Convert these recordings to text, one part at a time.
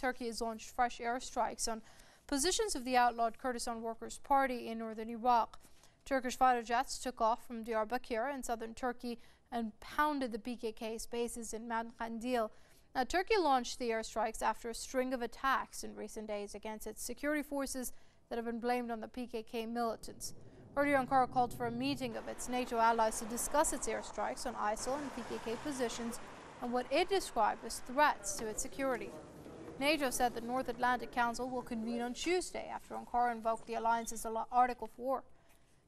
Turkey has launched fresh airstrikes on positions of the outlawed Kurdistan Workers' Party in northern Iraq. Turkish fighter jets took off from Diyarbakir in southern Turkey and pounded the PKK's bases in Mount Kandil. Now, Turkey launched the airstrikes after a string of attacks in recent days against its security forces that have been blamed on the PKK militants. Earlier, Ankara called for a meeting of its NATO allies to discuss its airstrikes on ISIL and PKK positions and what it described as threats to its security. NATO said the North Atlantic Council will convene on Tuesday after Ankara invoked the alliance's Article 4.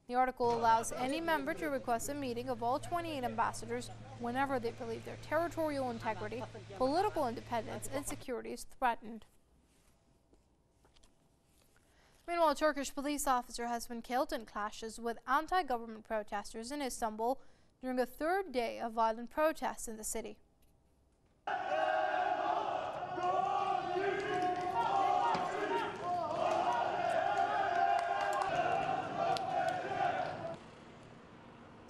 The article allows any member to request a meeting of all 28 ambassadors whenever they believe their territorial integrity, political independence, and security is threatened. Meanwhile, a Turkish police officer has been killed in clashes with anti government protesters in Istanbul during a third day of violent protests in the city.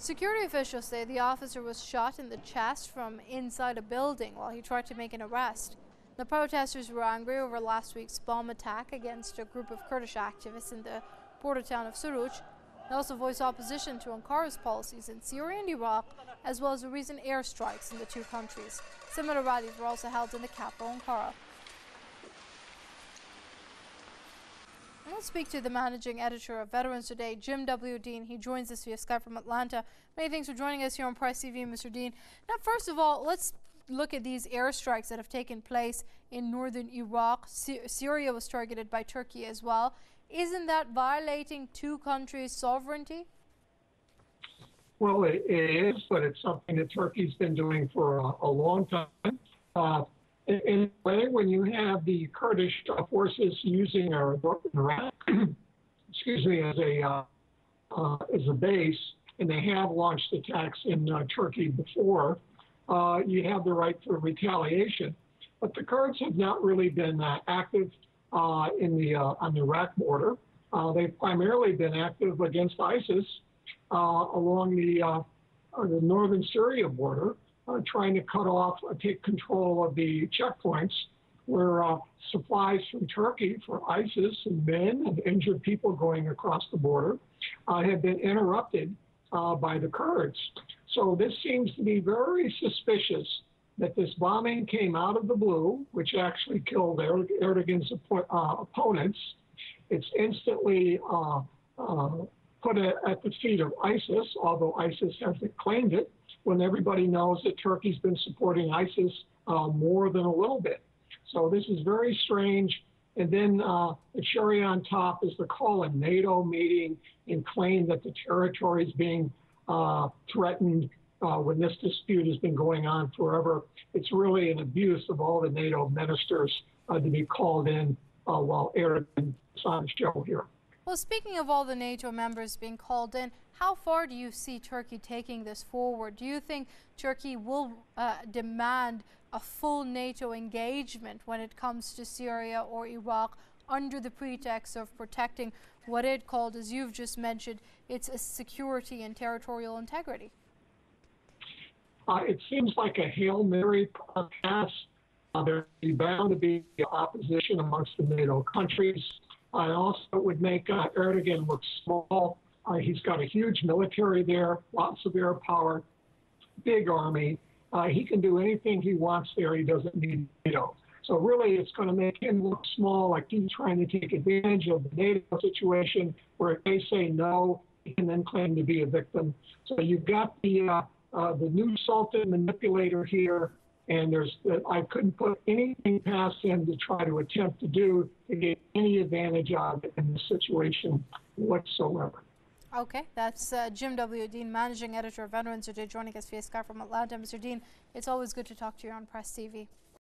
Security officials say the officer was shot in the chest from inside a building while he tried to make an arrest. The protesters were angry over last week's bomb attack against a group of Kurdish activists in the border town of Suruc. They also voiced opposition to Ankara's policies in Syria and Iraq, as well as the recent airstrikes in the two countries. Similar rallies were also held in the capital, Ankara. Let's speak to the managing editor of Veterans Today, Jim W. Dean. He joins us via Skype from Atlanta. Many thanks for joining us here on Press TV, Mr. Dean. Now, first of all, let's look at these airstrikes that have taken place in northern Iraq. Sy Syria was targeted by Turkey as well. Isn't that violating two countries' sovereignty? Well, it is, but it's something that Turkey's been doing for a, a long time. Uh, in a way, when you have the Kurdish forces using Iraq, excuse me, as a uh, uh, as a base, and they have launched attacks in uh, Turkey before, uh, you have the right for retaliation. But the Kurds have not really been uh, active uh, in the on the Iraq border. they've primarily been active against ISIS along the the northern Syria border uh, trying to cut off, uh, take control of the checkpoints where uh, supplies from Turkey for ISIS and men and injured people going across the border uh, have been interrupted uh, by the Kurds. So this seems to be very suspicious that this bombing came out of the blue, which actually killed Erdogan's uh, opponents. It's instantly put at the feet of ISIS, although ISIS hasn't claimed it when everybody knows that Turkey's been supporting ISIS uh, more than a little bit. So this is very strange. And then uh, the cherry on top is the call a NATO meeting and claim that the territory is being uh, threatened uh, when this dispute has been going on forever. It's really an abuse of all the NATO ministers uh, to be called in uh, while Erdogan is on the show here. Well, speaking of all the NATO members being called in, how far do you see Turkey taking this forward? Do you think Turkey will uh, demand a full NATO engagement when it comes to Syria or Iraq under the pretext of protecting what it called, as you've just mentioned, its a security and territorial integrity? Uh, it seems like a Hail Mary pass. Uh, there's bound to be opposition amongst the NATO countries. I also would make uh, Erdogan look small. Uh, he's got a huge military there, lots of air power, big army. Uh, he can do anything he wants there. He doesn't need NATO. So really, it's going to make him look small, like he's trying to take advantage of the NATO situation, where if they say no, he can then claim to be a victim. So you've got the uh, uh, the new Sultan manipulator here and there's I couldn't put anything past him to try to attempt to do to get any advantage out of it in the situation whatsoever. Okay, that's uh, Jim W. Dean, managing editor of Veterans Today, joining us via Skype from Atlanta. Mr. Dean, it's always good to talk to you on Press TV.